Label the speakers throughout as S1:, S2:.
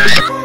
S1: Ha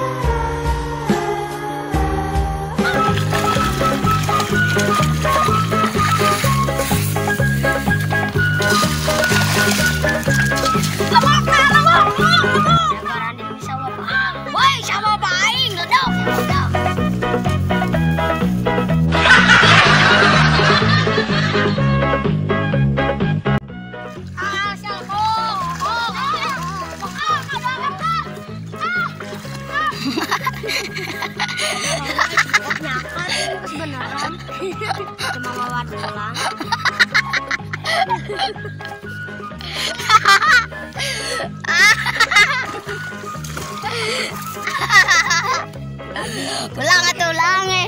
S1: nyaman beneran cuma mawar doang ulang atau ulang eh